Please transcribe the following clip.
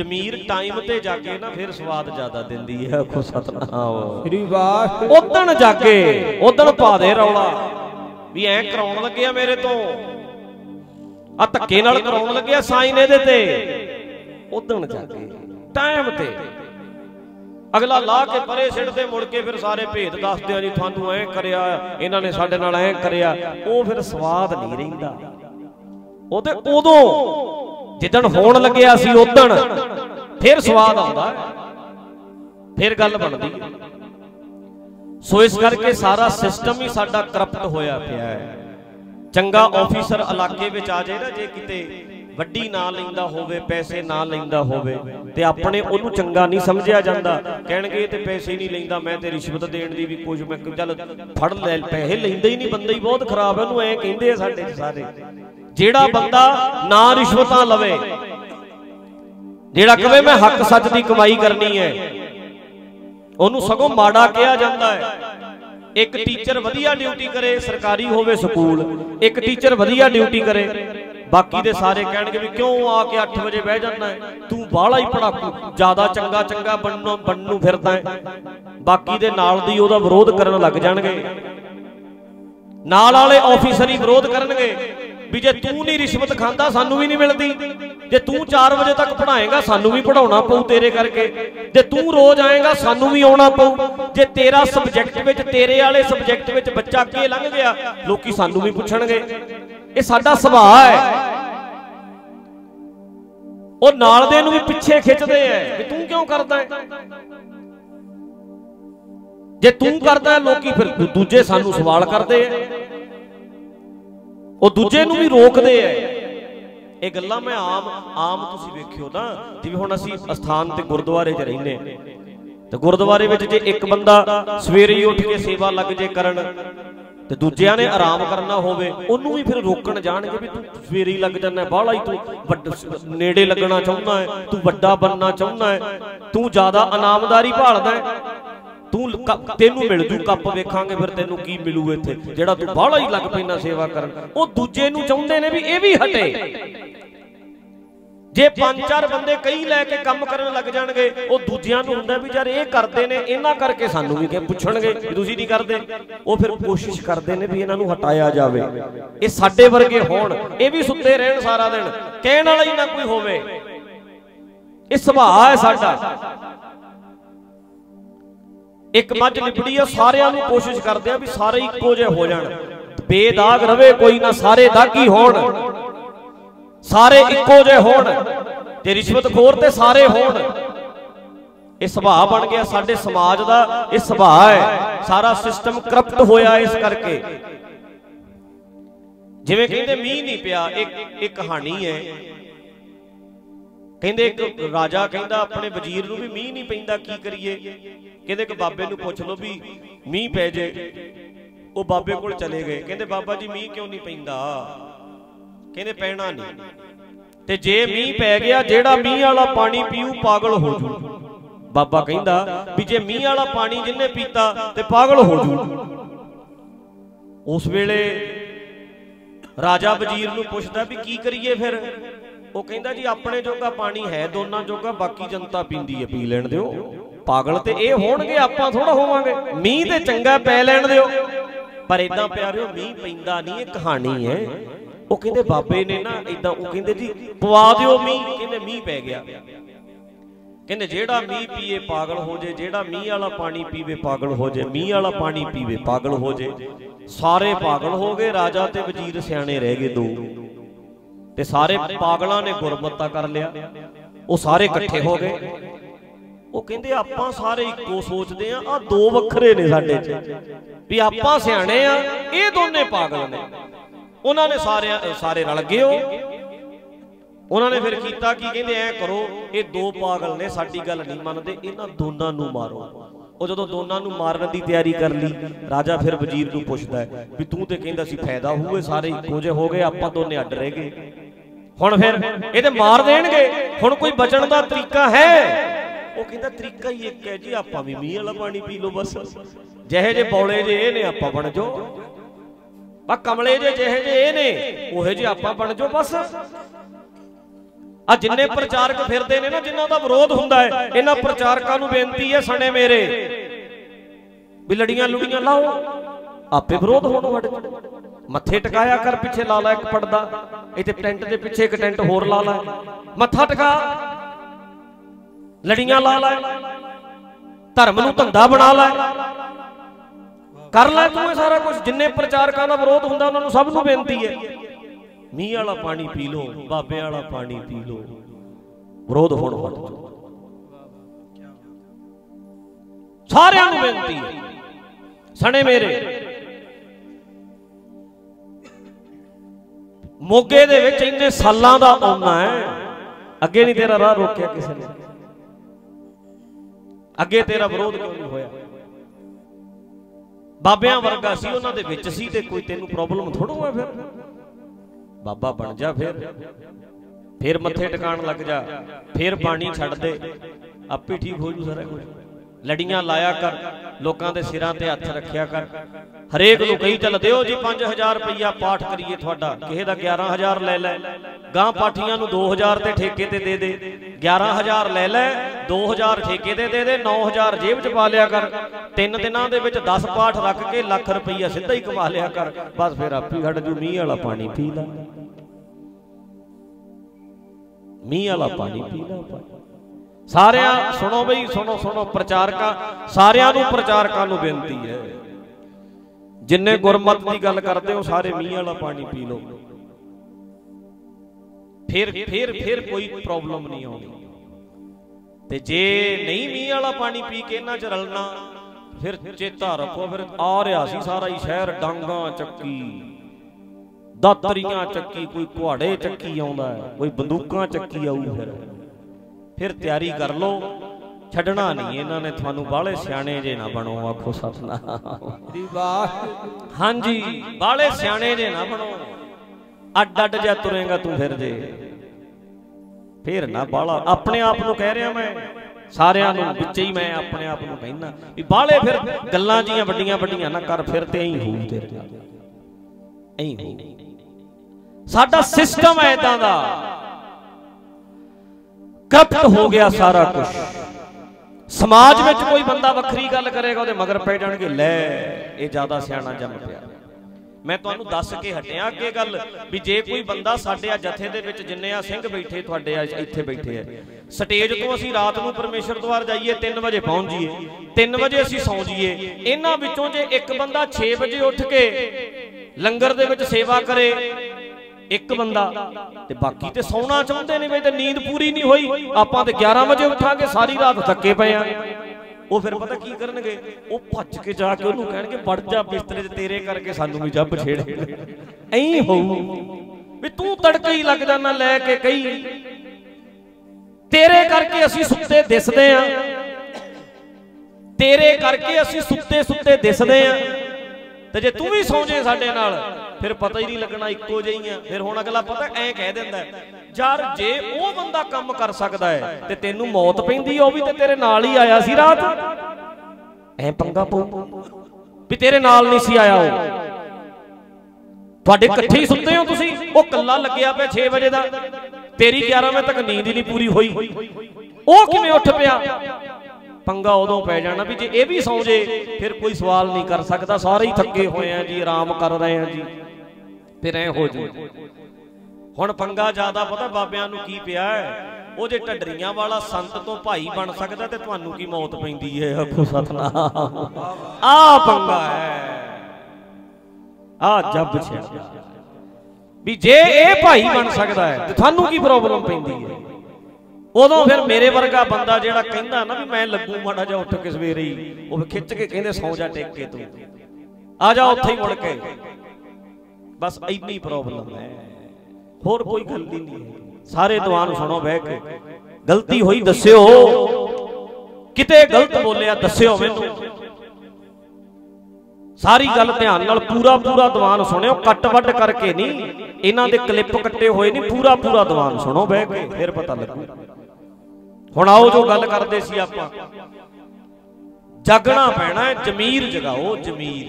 ਜਮੀਰ time ਤੇ ਜਾਗੇ ਨਾ ਫਿਰ ਸਵਾਦ ਜ਼ਿਆਦਾ ਦਿੰਦੀ ਹੈ। ਆਖੋ ਸਤਨਾਮ। ਸ੍ਰੀ ਵਾਸ ਉਦਣ ਜਾਗੇ ਉਦਣ ਪਾ ਦੇ ਰੌਲਾ। ਵੀ ਐ ਕਰਾਉਣ ਲੱਗਿਆ ਮੇਰੇ ਤੋਂ। ਆ ਧੱਕੇ ਨਾਲ ਕਰਾਉਣ ਲੱਗਿਆ ਸਾਈਨ ਇਹਦੇ ਤੇ। ਉਦਣ ਜਾਗੇ ਟਾਈਮ ਤੇ। ਅਗਲਾ ਲਾ ਕੇ ਪਰੇ ਸਿੱਟਦੇ ਮੁੜ ਕੇ ਫਿਰ ਸਾਰੇ ਭੇਦ ਦੱਸਦੇ ਆ ਜੀ ਤੁਹਾਨੂੰ ਐ ਕਰਿਆ ਇਹਨਾਂ ਨੇ ਸਾਡੇ ਨਾਲ ਐ ਕਰਿਆ। ਉਹ ਫਿਰ ਸਵਾਦ ਨਹੀਂ ਰਹਿੰਦਾ। ਉਹ ਤੇ ਉਦੋਂ ਜਿੱਦਣ ਹੋਣ ਲੱਗਿਆ ਸੀ ਉਦਣ ਫਿਰ ਸਵਾਦ ਆਉਂਦਾ ਫਿਰ ਗੱਲ ਬਣਦੀ ਸੋ ਇਸ ਕਰਕੇ ਸਾਰਾ ਸਿਸਟਮ ਹੀ ਸਾਡਾ ਕਰਪਟ ਹੋਇਆ ਪਿਆ ਹੈ। ਚੰਗਾ ਆਫੀਸਰ ਇਲਾਕੇ ਵਿੱਚ ਆ ਜਾਏ ਨਾ ਜੇ ਕਿਤੇ ਵੱਡੀ ਨਾ ਲੈਂਦਾ ਹੋਵੇ, ਪੈਸੇ ਨਾ ਲੈਂਦਾ ਹੋਵੇ, ਤੇ ਆਪਣੇ ਉਹਨੂੰ ਚੰਗਾ ਨਹੀਂ ਸਮਝਿਆ ਜਾਂਦਾ। ਕਹਿਣਗੇ ਤੇ ਪੈਸੇ ਨਹੀਂ ਲੈਂਦਾ, ਮੈਂ ਤੇ ਰਿਸ਼ਵਤ ਦੇਣ ਦੀ ਵੀ ਕੁਝ ਮੈਂ ਚੱਲ ਫੜ ਲੈ, ਪੈਸੇ ਲੈਂਦਾ ਹੀ ਨਹੀਂ, ਬੰਦਾ ਹੀ ਬਹੁਤ ਖਰਾਬ ਹੈ, ਉਹਨੂੰ ਐ ਕਹਿੰਦੇ ਆ ਸਾਡੇ ਸਾਰੇ। ਜਿਹੜਾ ਬੰਦਾ ਨਾ ਰਿਸ਼ਵਤਾਂ ਲਵੇ, ਜਿਹੜਾ ਕਹੇ ਮੈਂ ਹੱਕ ਸੱਚ ਦੀ ਕਮਾਈ ਕਰਨੀ ਹੈ, ਉਹਨੂੰ ਸਗੋਂ ਮਾੜਾ ਕਿਹਾ ਜਾਂਦਾ ਹੈ। ਇੱਕ ਟੀਚਰ ਵਧੀਆ ਡਿਊਟੀ ਕਰੇ, ਸਰਕਾਰੀ ਹੋਵੇ ਸਕੂਲ, ਇੱਕ ਟੀਚਰ ਵਧੀਆ ਡਿਊਟੀ ਕਰੇ ਬਾਕੀ ਦੇ ਸਾਰੇ ਕਹਿਣਗੇ ਵੀ ਕਿਉਂ ਆ ਕੇ 8 ਵਜੇ ਬਹਿ ਜਾਂਦਾ ਤੂੰ ਬਾਹਲਾ ਹੀ ਪੜਾਕੂ ਜ਼ਿਆਦਾ ਚੰਗਾ ਚੰਗਾ ਬਣਨੋਂ ਬਣਨ ਨੂੰ ਫਿਰਦਾ ਹੈ। ਬਾਕੀ ਦੇ ਨਾਲ ਦੀ ਉਹਦਾ ਵਿਰੋਧ ਕਰਨ ਲੱਗ ਜਾਣਗੇ। ਨਾਲ ਵਾਲੇ ਆਫੀਸਰ ਹੀ ਵਿਰੋਧ ਕਰਨਗੇ। ਵੀ ਜੇ ਤੂੰ ਨਹੀਂ ਰਿਸ਼ਵਤ ਖਾਂਦਾ ਸਾਨੂੰ ਵੀ ਨਹੀਂ ਮਿਲਦੀ। ਜੇ ਤੂੰ 4 ਵਜੇ ਤੱਕ ਪੜਾਏਗਾ ਸਾਨੂੰ ਵੀ ਪੜਾਉਣਾ ਪਊ ਤੇਰੇ ਕਰਕੇ। ਜੇ ਤੂੰ ਰੋਜ਼ ਆਏਗਾ ਸਾਨੂੰ ਵੀ ਆਉਣਾ ਪਊ। ਜੇ ਤੇਰਾ ਸਬਜੈਕਟ ਵਿੱਚ ਤੇਰੇ ਵਾਲੇ ਸਬਜੈਕਟ ਵਿੱਚ ਬੱਚਾ ਅੱਗੇ ਲੰਘ ਗਿਆ ਲੋਕੀ ਸਾਨੂੰ ਵੀ ਪੁੱਛਣਗੇ। ਇਹ ਸਾਡਾ ਸੁਭਾਅ ਹੈ। ਉਹ ਨਾਲ ਦੇ ਨੂੰ ਵੀ ਪਿੱਛੇ ਖਿੱਚਦੇ ਐ। ਵੀ ਤੂੰ ਕਿਉਂ ਕਰਦਾ ਹੈ ਜੇ ਤੂੰ ਕਰਦਾ ਹੈ ਲੋਕੀ ਫਿਰ ਦੂਜੇ ਸਾਨੂੰ ਸਵਾਲ ਕਰਦੇ ਐ। ਉਹ ਦੂਜੇ ਨੂੰ ਵੀ ਰੋਕਦੇ ਐ। ਇਹ ਗੱਲਾਂ ਮੈਂ ਆਮ ਆਮ ਤੁਸੀਂ ਵੇਖਿਓ ਨਾ ਜਿਵੇਂ ਹੁਣ ਅਸੀਂ ਅਸਥਾਨ ਤੇ ਗੁਰਦੁਆਰੇ 'ਚ ਰਹਿੰਦੇ ਤੇ ਗੁਰਦੁਆਰੇ ਵਿੱਚ ਜੇ ਇੱਕ ਬੰਦਾ ਸਵੇਰੇ ਹੀ ਉੱਠ ਕੇ ਸੇਵਾ ਲੱਗ ਜੇ ਕਰਨ ਤੇ ਦੂਜਿਆਂ ਨੇ ਆਰਾਮ ਕਰਨਾ ਹੋਵੇ, ਉਹਨੂੰ ਵੀ ਫਿਰ ਰੋਕਣ ਜਾਣਗੇ ਵੀ ਤੂੰ ਸਵੇਰੇ ਲੱਗ ਜਾਂਦਾ ਬਾਹਲਾ ਹੀ ਤੂੰ ਨੇੜੇ ਲੱਗਣਾ ਚਾਹੁੰਦਾ ਹੈ, ਤੂੰ ਵੱਡਾ ਬੰਨਣਾ ਚਾਹੁੰਦਾ ਹੈ, ਤੂੰ ਜ਼ਿਆਦਾ ਇਨਾਮਦਾਰੀ ਭਾਲਦਾ ਹੈ। ਤੂੰ ਤੈਨੂੰ ਮਿਲ ਜੂ ਕੱਪ, ਵੇਖਾਂਗੇ ਫਿਰ ਤੈਨੂੰ ਕੀ ਮਿਲੂ ਇੱਥੇ, ਜਿਹੜਾ ਤੂੰ ਬਾਹਲਾ ਹੀ ਲੱਗ ਪੈਣਾ ਸੇਵਾ ਕਰਨ। ਉਹ ਦੂਜੇ ਨੂੰ ਚਾਹੁੰਦੇ ਨੇ ਵੀ ਇਹ ਵੀ ਹਟੇ। ਜੇ ਪੰਜ ਚਾਰ ਬੰਦੇ ਕਈ ਲੈ ਕੇ ਕੰਮ ਕਰਨ ਲੱਗ ਜਾਣਗੇ, ਉਹ ਦੂਜਿਆਂ ਨੂੰ ਹੁੰਦਾ ਵੀ ਯਾਰ ਇਹ ਕਰਦੇ ਨੇ, ਇਹਨਾਂ ਕਰਕੇ ਸਾਨੂੰ ਵੀ ਕਿ ਪੁੱਛਣਗੇ ਵੀ ਤੁਸੀਂ ਨਹੀਂ ਕਰਦੇ। ਉਹ ਫਿਰ ਕੋਸ਼ਿਸ਼ ਕਰਦੇ ਨੇ ਵੀ ਇਹਨਾਂ ਨੂੰ ਹਟਾਇਆ ਜਾਵੇ। ਇਹ ਸਾਡੇ ਵਰਗੇ ਹੋਣ, ਇਹ ਵੀ ਸੁੱਤੇ ਰਹਿਣ ਸਾਰਾ ਦਿਨ, ਕਹਿਣ ਵਾਲਾ ਹੀ ਨਾ ਕੋਈ ਹੋਵੇ। ਇਹ ਸੁਭਾਅ ਹੈ ਸਾਡਾ। ਇੱਕ ਮੱਝ ਲਿਬੜੀ ਆ, ਸਾਰਿਆਂ ਨੂੰ ਕੋਸ਼ਿਸ਼ ਕਰਦੇ ਆ ਵੀ ਸਾਰੇ ਇੱਕੋ ਜਿਹੇ ਹੋ ਜਾਣ। ਬੇਦਾਗ ਰਵੇ ਕੋਈ ਨਾ, ਸਾਰੇ ਦਾਗੀ ਹੋਣ। ਸਾਰੇ ਇੱਕੋ ਜਿਹੇ ਹੋਣ। ਤੇ ਰਿਸ਼ਵਤਖੋਰ ਤੇ ਸਾਰੇ ਹੋਣ। ਇਹ ਸੁਭਾਅ ਬਣ ਗਿਆ ਸਾਡੇ ਸਮਾਜ ਦਾ, ਇਹ ਸੁਭਾਅ ਹੈ। ਸਾਰਾ ਸਿਸਟਮ ਕਰਪਟ ਹੋਇਆ ਇਸ ਕਰਕੇ। ਜਿਵੇਂ ਕਹਿੰਦੇ ਮੀਂਹ ਨਹੀਂ ਪਿਆ, ਇੱਕ ਇੱਕ ਕਹਾਣੀ ਹੈ। ਕਹਿੰਦੇ ਇੱਕ ਰਾਜਾ ਕਹਿੰਦਾ ਆਪਣੇ ਵਜ਼ੀਰ ਨੂੰ ਵੀ ਮੀਂਹ ਨਹੀਂ ਪੈਂਦਾ, ਕੀ ਕਰੀਏ? ਕਹਿੰਦੇ ਕਿ ਬਾਬੇ ਨੂੰ ਪੁੱਛ ਲਓ ਵੀ ਮੀਂਹ ਪੈ ਜੇ। ਉਹ ਬਾਬੇ ਕੋਲ ਚਲੇ ਗਏ। ਕਹਿੰਦੇ ਬਾਬਾ ਜੀ ਮੀਂਹ ਕਿਉਂ ਨਹੀਂ ਪੈਂਦਾ? ਕਹਿੰਦੇ ਪੈਣਾ ਨਹੀਂ। ਤੇ ਜੇ ਮੀਂਹ ਪੈ ਗਿਆ ਜਿਹੜਾ ਮੀਂਹ ਵਾਲਾ ਪਾਣੀ ਪੀਊ ਪਾਗਲ ਹੋ ਜੂ ਬਾਬਾ ਕਹਿੰਦਾ ਵੀ ਜੇ ਮੀਂਹ ਵਾਲਾ ਪਾਣੀ ਜਿੰਨੇ ਪੀਤਾ ਤੇ ਪਾਗਲ ਹੋ ਜੂ ਉਸ ਵੇਲੇ ਰਾਜਾ ਵਜ਼ੀਰ ਨੂੰ ਪੁੱਛਦਾ ਵੀ ਕੀ ਕਰੀਏ ਫਿਰ? ਉਹ ਕਹਿੰਦਾ ਜੀ ਆਪਣੇ ਜੋਗਾ ਪਾਣੀ ਹੈ ਦੋਨਾਂ ਜੋਗਾ ਬਾਕੀ ਜਨਤਾ ਪੀਂਦੀ ਹੈ ਪੀ ਲੈਣ ਦਿਓ। ਪਾਗਲ ਤੇ ਇਹ ਹੋਣਗੇ ਆਪਾਂ ਥੋੜਾ ਹੋਵਾਂਗੇ। ਮੀਂਹ ਤੇ ਚੰਗਾ ਪੈ ਲੈਣ ਦਿਓ। ਪਰ ਇਦਾਂ ਪਿਆਰਿਓ ਮੀਂਹ ਪੈਂਦਾ ਨਹੀਂ ਇਹ ਕਹਾਣੀ ਹੈ। ਉਹ ਕਹਿੰਦੇ ਬਾਬੇ ਨੇ ਨਾ ਇਦਾਂ ਉਹ ਕਹਿੰਦੇ ਜੀ, ਪਵਾ ਦਿਓ ਮੀਂਹ, ਕਹਿੰਦੇ ਮੀਂਹ ਪੈ ਗਿਆ। ਕਹਿੰਦੇ ਜਿਹੜਾ ਮੀਂਹ ਪੀਏ ਪਾਗਲ ਹੋ ਜੇ, ਜਿਹੜਾ ਮੀਂਹ ਵਾਲਾ ਪਾਣੀ ਪੀਵੇ ਪਾਗਲ ਹੋ ਜੇ, ਮੀਂਹ ਵਾਲਾ ਪਾਣੀ ਪੀਵੇ ਪਾਗਲ ਹੋ ਜੇ। ਸਾਰੇ ਪਾਗਲ ਹੋ ਗਏ, ਰਾਜਾ ਤੇ ਵਜ਼ੀਰ ਸਿਆਣੇ ਰਹਿ ਗਏ ਦੋ। ਤੇ ਸਾਰੇ ਪਾਗਲਾਂ ਨੇ ਗੁਰਮਤਾ ਕਰ ਲਿਆ। ਉਹ ਸਾਰੇ ਇਕੱਠੇ ਹੋ ਗਏ। ਉਹ ਕਹਿੰਦੇ ਆਪਾਂ ਸਾਰੇ ਇੱਕੋ ਸੋਚਦੇ ਆ ਆ ਦੋ ਵੱਖਰੇ ਨੇ ਸਾਡੇ 'ਚ। ਵੀ ਆਪਾਂ ਸਿਆਣੇ ਆ ਇਹ ਦੋਨੇ ਪਾਗਲ ਨੇ। ਉਹਨਾਂ ਨੇ ਸਾਰਿਆਂ, ਸਾਰੇ ਰਲ ਗਏ ਉਹਨਾਂ ਨੇ ਫਿਰ ਕੀਤਾ ਕੀ ਕਹਿੰਦੇ, ਐ ਕਰੋ, ਇਹ ਦੋ ਪਾਗਲ ਨੇ, ਸਾਡੀ ਗੱਲ ਨਹੀਂ ਮੰਨਦੇ, ਇਹਨਾਂ ਦੋਨਾਂ ਨੂੰ ਮਾਰੋ। ਉਹ ਜਦੋਂ ਦੋਨਾਂ ਨੂੰ ਮਾਰਨ ਦੀ ਤਿਆਰੀ ਕਰ ਲਈ, ਰਾਜਾ ਫਿਰ ਵਜ਼ੀਰ ਨੂੰ ਪੁੱਛਦਾ ਹੈ ਵੀ ਤੂੰ ਤੇ ਕਹਿੰਦਾ ਸੀ ਫਾਇਦਾ ਹੋਊਏ ਸਾਰੇ ਇੱਕੋ ਜਿਹੇ ਹੋ ਗਏ, ਆਪਾਂ ਦੋਨੇ ਅੱਡ ਰਹਿ ਗਏ। ਹੁਣ ਫਿਰ ਇਹਦੇ ਮਾਰ ਦੇਣਗੇ, ਹੁਣ ਕੋਈ ਬਚਣ ਦਾ ਤਰੀਕਾ ਹੈ? ਉਹ ਕਹਿੰਦਾ, ਤਰੀਕਾ ਹੀ ਇੱਕ ਹੈ ਜੀ, ਆਪਾਂ ਵੀ ਮੀਂਹ ਵਾਲਾ ਪਾਣੀ ਪੀ ਲਓ ਬਸ। ਜਿਹੇ ਜੇ ਬੌਲੇ ਜੇ ਇਹ ਨੇ, ਆਪਾਂ ਬਣ ਜਾਓ। ਬਾ ਕਮਲੇ ਜੇ ਜਿਹੇ ਜੇ ਇਹ ਨੇ ਉਹੇ ਜੇ ਆਪਾਂ ਬਣ ਜੋ ਬਸ। ਆ ਜਿੰਨੇ ਪ੍ਰਚਾਰਕ ਫਿਰਦੇ ਨੇ ਨਾ ਜਿਨ੍ਹਾਂ ਦਾ ਵਿਰੋਧ ਹੁੰਦਾ ਹੈ ਇਹਨਾਂ ਪ੍ਰਚਾਰਕਾਂ ਨੂੰ ਬੇਨਤੀ ਹੈ ਸਣੇ ਮੇਰੇ ਵੀ ਲੜੀਆਂ ਲੁੜੀਆਂ ਲਾਓ। ਆਪੇ ਵਿਰੋਧ ਹੋਣ ਵੜ ਮੱਥੇ ਟਿਕਾਇਆ ਕਰ ਪਿੱਛੇ ਲਾ ਲਾ ਇੱਕ ਪਰਦਾ। ਇੱਥੇ ਟੈਂਟ ਦੇ ਪਿੱਛੇ ਇੱਕ ਟੈਂਟ ਹੋਰ ਲਾ ਲਾ। ਮੱਥਾ ਟਿਕਾ। ਲੜੀਆਂ ਲਾ ਲੈ। ਧਰਮ ਨੂੰ ਧੰਦਾ ਬਣਾ ਲੈ। ਕਰ ਲੈ ਤੂੰ ਇਹ ਸਾਰਾ ਕੁਝ ਜਿੰਨੇ ਪ੍ਰਚਾਰਕਾਂ ਦਾ ਵਿਰੋਧ ਹੁੰਦਾ, ਉਹਨਾਂ ਨੂੰ ਸਭ ਨੂੰ ਬੇਨਤੀ ਹੈ। ਮੀਂਹ ਵਾਲਾ ਪਾਣੀ ਪੀ ਲਓ ਬਾਬੇ ਵਾਲਾ ਪਾਣੀ ਪੀ ਲਓ। ਵਿਰੋਧ ਹੋਣ ਹਟ ਜਾਓ ਸਾਰਿਆਂ ਨੂੰ ਬੇਨਤੀ ਹੈ। ਸਣੇ ਮੇਰੇ, ਮੋਗੇ ਦੇ ਵਿੱਚ ਇੰਨੇ ਸਾਲਾਂ ਦਾ ਆਉਣਾ ਹੈ। ਅੱਗੇ ਨਹੀਂ ਤੇਰਾ ਰਾਹ ਰੋਕਿਆ ਕਿਸੇ ਨੇ। ਅੱਗੇ ਤੇਰਾ ਵਿਰੋਧ ਕਿਉਂ ਨਹੀਂ ਹੋਇਆ? ਬਾਬਿਆਂ ਵਰਗਾ ਸੀ ਉਹਨਾਂ ਦੇ ਵਿੱਚ ਸੀ ਤੇ ਕੋਈ ਤੈਨੂੰ ਪ੍ਰੋਬਲਮ ਥੋੜੋ ਹੈ ਫਿਰ? ਬਾਬਾ ਬਣ ਜਾ ਫਿਰ। ਫਿਰ ਮੱਥੇ ਟਿਕਾਣ ਲੱਗ ਜਾ। ਫਿਰ ਪਾਣੀ ਛੱਡ ਦੇ। ਆਪੇ ਠੀਕ ਹੋ ਜੂ ਸਾਰਾ ਕੁਝ। ਲੜੀਆਂ ਲਾਇਆ ਕਰ। ਲੋਕਾਂ ਦੇ ਸਿਰਾਂ ਤੇ ਹੱਥ ਰੱਖਿਆ ਕਰ। ਹਰੇਕ ਨੂੰ ਕਹੀ ਚੱਲ ਦਿਓ ਜੀ 5000 ਰੁਪਈਆ ਪਾਠ ਕਰੀਏ ਤੁਹਾਡਾ। ਕਿਸੇ ਦਾ 11000 ਲੈ ਲੈ। ਗਾਂ ਪਾਠੀਆਂ ਨੂੰ 2000 ਤੇ ਠੇਕੇ ਤੇ ਦੇ ਦੇ। 11000 ਲੈ ਲੈ। 2000 ਠੇਕੇ ਦੇ ਦੇ ਦੇ 9000 ਜੇਬ 'ਚ ਪਾ ਲਿਆ ਕਰ। ਤਿੰਨ ਦਿਨਾਂ ਦੇ ਵਿੱਚ 10 ਪਾਠ ਰੱਖ ਕੇ ਲੱਖ ਰੁਪਈਆ ਸਿੱਧਾ ਹੀ ਕਮਾ ਲਿਆ ਕਰ। ਬਸ ਫਿਰ ਆਪੀ ਹਟ ਜੂ, ਮੀਂਹ ਵਾਲਾ ਪਾਣੀ ਪੀ ਲੈ ਮੀਂਹ ਵਾਲਾ ਪਾਣੀ ਪੀ ਲੈ ਸਾਰਿਆਂ, ਸੁਣੋ ਬਈ, ਸੁਣੋ ਸੁਣੋ, ਪ੍ਰਚਾਰਕਾਂ, ਸਾਰਿਆਂ ਨੂੰ ਪ੍ਰਚਾਰਕਾਂ ਨੂੰ ਬੇਨਤੀ ਹੈ। ਜਿੰਨੇ ਗੁਰਮਤ ਦੀ ਗੱਲ ਕਰਦੇ ਹੋ, ਸਾਰੇ ਮੀਂਹ ਵਾਲਾ ਪਾਣੀ ਪੀ ਲਓ। ਫਿਰ ਫਿਰ ਫਿਰ ਕੋਈ ਪ੍ਰੋਬਲਮ ਨਹੀਂ ਆਉਂਦੀ। ਤੇ ਜੇ ਨਹੀਂ ਮੀਂਹ ਵਾਲਾ ਪਾਣੀ ਪੀ ਕੇ ਇਹਨਾਂ ਚ ਰਲਣਾ, ਫਿਰ ਚੇਤਾ ਰੱਖੋ, ਫਿਰ ਆ ਰਿਹਾ ਸੀ ਸਾਰਾ ਹੀ ਸ਼ਹਿਰ ਡਾਂਗਾ ਚੱਕੀ, ਦਾਤਰੀਆਂ ਚੱਕੀ, ਕੋਈ ਕੁਹਾੜੇ ਚੱਕੀ ਆਉਂਦਾ ਕੋਈ ਬੰਦੂਕਾਂ ਚੱਕੀ ਆਊ ਫਿਰ। ਫਿਰ ਤਿਆਰੀ ਕਰ ਲਓ, ਛੱਡਣਾ ਨਹੀਂ ਇਹਨਾਂ ਨੇ, ਤੁਹਾਨੂੰ ਬਾਹਲੇ ਸਿਆਣੇ ਜੇ ਨਾ ਬਣੋ, ਆਖੋ ਸਤਨਾਮ। ਦੀ ਵਾਹ ਹਾਂਜੀ, ਬਾਹਲੇ ਸਿਆਣੇ ਜੇ ਨਾ ਬਣੋ ਅੱਡ ਅੱਡ ਜਾ ਤੁਰੇਗਾ ਤੂੰ ਫਿਰ ਜੇ। ਫਿਰ ਨਾ ਬਾਹਲਾ। ਆਪਣੇ ਆਪ ਨੂੰ ਕਹਿ ਰਿਹਾ ਮੈਂ ਸਾਰਿਆਂ ਨੂੰ ਵਿੱਚ ਹੀ ਮੈਂ ਆਪਣੇ ਆਪ ਨੂੰ ਕਹਿਣਾ ਵੀ ਬਾਹਲੇ ਫਿਰ ਗੱਲਾਂ ਜੀਆਂ ਵੱਡੀਆਂ ਵੱਡੀਆਂ ਨਾ ਕਰ ਫਿਰ ਤੇ ਐਂ ਹੋਊ ਤੇਰੇ ਨਾਲ। ਐਂ ਹੋਊ। ਸਾਡਾ ਸਿਸਟਮ ਹੈ ਇਦਾਂ ਦਾ। ਕਰਪਟ ਹੋ ਗਿਆ ਸਾਰਾ ਕੁਝ ਸਮਾਜ ਵਿੱਚ ਕੋਈ ਬੰਦਾ ਵੱਖਰੀ ਗੱਲ ਕਰੇਗਾ ਉਹਦੇ ਮਗਰ ਪੈ ਜਾਣਗੇ ਲੈ ਇਹ ਜ਼ਿਆਦਾ ਸਿਆਣਾ ਜੰਮ ਪਿਆ। ਮੈਂ ਤੁਹਾਨੂੰ ਦੱਸ ਕੇ ਹਟਿਆ ਅੱਗੇ ਗੱਲ ਵੀ ਜੇ ਕੋਈ ਬੰਦਾ ਸਾਡੇ ਆ ਜਥੇ ਦੇ ਵਿੱਚ ਜਿੰਨੇ ਆ ਸਿੰਘ ਬੈਠੇ ਤੁਹਾਡੇ ਆ ਇੱਥੇ ਬੈਠੇ ਆ। ਸਟੇਜ ਤੋਂ ਅਸੀਂ ਰਾਤ ਨੂੰ ਪਰਮੇਸ਼ਰ ਦਵਾਰ ਜਾਈਏ 3 ਵਜੇ ਪਹੁੰਚ ਜਾਈਏ 3 ਵਜੇ ਅਸੀਂ ਸੌਂ ਜਾਈਏ। ਇਹਨਾਂ ਵਿੱਚੋਂ ਜੇ ਇੱਕ ਬੰਦਾ 6 ਵਜੇ ਉੱਠ ਕੇ ਲੰਗਰ ਦੇ ਵਿੱਚ ਸੇਵਾ ਕਰੇ ਇੱਕ ਬੰਦਾ ਤੇ ਬਾਕੀ ਤੇ ਸੌਣਾ ਚਾਹੁੰਦੇ ਨੇ ਵੀ ਤੇ ਨੀਂਦ ਪੂਰੀ ਨਹੀਂ ਹੋਈ ਆਪਾਂ ਤੇ 11 ਵਜੇ ਉੱਠਾਂਗੇ ਸਾਰੀ ਰਾਤ ਥੱਕੇ ਪਏ ਆ। ਉਹ ਫਿਰ ਪਤਾ ਕੀ ਕਰਨਗੇ? ਉਹ ਭੱਜ ਕੇ ਜਾ ਕੇ ਉਹਨੂੰ ਕਹਿਣਗੇ, ਵੜ ਜਾ ਬਿਸਤਰੇ 'ਚ, ਤੇਰੇ ਕਰਕੇ ਸਾਨੂੰ ਵੀ ਜੱਬ ਛੇੜ ਐਂ ਹੋਊ ਵੀ ਤੂੰ ਤੜਕੇ ਹੀ ਲੱਗ ਜਾਣਾ ਲੈ ਕੇ ਕਹੀ ਤੇਰੇ ਕਰਕੇ ਅਸੀਂ ਸੁੱਤੇ ਦਿਸਦੇ ਆ। ਤੇਰੇ ਕਰਕੇ ਅਸੀਂ ਸੁੱਤੇ ਸੁੱਤੇ ਦਿਸਦੇ ਆ। ਤੇ ਜੇ ਤੂੰ ਵੀ ਸੌਂ ਜੇ ਸਾਡੇ ਨਾਲ ਫਿਰ ਪਤਾ ਹੀ ਨਹੀਂ ਲੱਗਣਾ ਇੱਕੋ ਜਿਹੀਆਂ ਫਿਰ ਹੁਣ ਅਗਲਾ ਪਤਾ ਐਂ ਕਹਿ ਦਿੰਦਾ ਯਾਰ ਜੇ ਉਹ ਬੰਦਾ ਕੰਮ ਕਰ ਸਕਦਾ ਹੈ ਤੇ ਤੈਨੂੰ ਮੌਤ ਪੈਂਦੀ ਉਹ ਵੀ ਤੇ ਤੇਰੇ ਨਾਲ ਹੀ ਆਇਆ ਸੀ ਰਾਤ। ਐਂ ਪੰਗਾ ਪਊ ਵੀ ਤੇਰੇ ਨਾਲ ਨਹੀਂ ਸੀ ਆਇਆ ਉਹ। ਤੁਹਾਡੇ ਇਕੱਠੇ ਹੀ ਸੁੱਤੇ ਹੋ ਤੁਸੀਂ? ਉਹ ਕੱਲਾ ਲੱਗਿਆ ਪਿਆ 6 ਵਜੇ ਦਾ। ਤੇਰੀ 11 ਵਜੇ ਤੱਕ ਨੀਂਦ ਹੀ ਨਹੀਂ ਪੂਰੀ ਹੋਈ। ਉਹ ਕਿਵੇਂ ਉੱਠ ਪਿਆ? ਪੰਗਾ ਉਦੋਂ ਪੈ ਜਾਣਾ ਵੀ ਜੇ ਇਹ ਵੀ ਸੌਂ ਜੇ ਫਿਰ ਕੋਈ ਸਵਾਲ ਨਹੀਂ ਕਰ ਸਕਦਾ। ਸਾਰੇ ਹੀ ਥੱਕੇ ਹੋਏ ਆ ਜੀ ਆਰਾਮ ਕਰ ਰਹੇ ਆ ਜੀ। ਫਿਰ ਐ ਹੋ ਜੂ ਹੁਣ ਪੰਗਾ ਜ਼ਿਆਦਾ ਪਤਾ ਬਾਬਿਆਂ ਨੂੰ ਕੀ ਪਿਆ ਹੈ? ਉਹ ਜੇ ਢੱਡਰੀਆਂ ਵਾਲਾ ਸੰਤ ਤੋਂ ਭਾਈ ਬਣ ਸਕਦਾ ਤੇ ਤੁਹਾਨੂੰ ਕੀ ਮੌਤ ਪੈਂਦੀ ਹੈ ਆਖੋ ਸਤਨਾਮ? ਆ ਪੰਗਾ ਹੈ। ਆ ਜੱਬ ਛਿੜ ਵੀ ਜੇ ਇਹ ਭਾਈ ਬਣ ਸਕਦਾ ਹੈ ਤੇ ਤੁਹਾਨੂੰ ਕੀ ਪ੍ਰੋਬਲਮ ਪੈਂਦੀ ਹੈ? ਉਦੋਂ ਫਿਰ ਮੇਰੇ ਵਰਗਾ ਬੰਦਾ ਜਿਹੜਾ ਕਹਿੰਦਾ ਨਾ ਵੀ ਮੈਂ ਲੱਗੂ ਮਾੜਾ ਜਾ ਉੱਠ ਕੇ ਸਵੇਰੇ ਹੀ, ਉਹ ਖਿੱਚ ਕੇ ਕਹਿੰਦੇ ਸੌ ਜਾ ਟੇਕ ਕੇ ਤੂੰ। ਆ ਜਾ ਉੱਥੇ ਹੀ ਮੁੜ ਕੇ। ਬਸ ਇੰਨੀ ਪ੍ਰੋਬਲਮ ਹੈ। ਹੋਰ ਕੋਈ ਗੱਲ ਨਹੀਂ ਹੈ। ਸਾਰੇ ਦੀਵਾਨ ਸੁਣੋ ਬਹਿ ਕੇ। ਗਲਤੀ ਹੋਈ ਦੱਸਿਓ। ਕਿਤੇ ਗਲਤ ਬੋਲਿਆ ਦੱਸਿਓ ਮੈਨੂੰ। ਸਾਰੀ ਗੱਲ ਧਿਆਨ ਨਾਲ ਪੂਰਾ ਪੂਰਾ ਦੀਵਾਨ ਸੁਣਿਓ। ਕੱਟ ਵੱਡ ਕਰਕੇ ਨਹੀਂ, ਇਹਨਾਂ ਦੇ ਕਲਿੱਪ ਕੱਟੇ ਹੋਏ ਨਹੀਂ, ਪੂਰਾ ਪੂਰਾ ਦੀਵਾਨ ਸੁਣੋ ਬਹਿ ਕੇ, ਫਿਰ ਪਤਾ ਲੱਗੂ। ਹੁਣ ਆਓ ਜੋ ਗੱਲ ਕਰਦੇ ਸੀ ਆਪਾਂ। ਜਾਗਣਾ ਪੈਣਾ ਹੈ, ਜਮੀਰ ਜਗਾਓ, ਜਮੀਰ।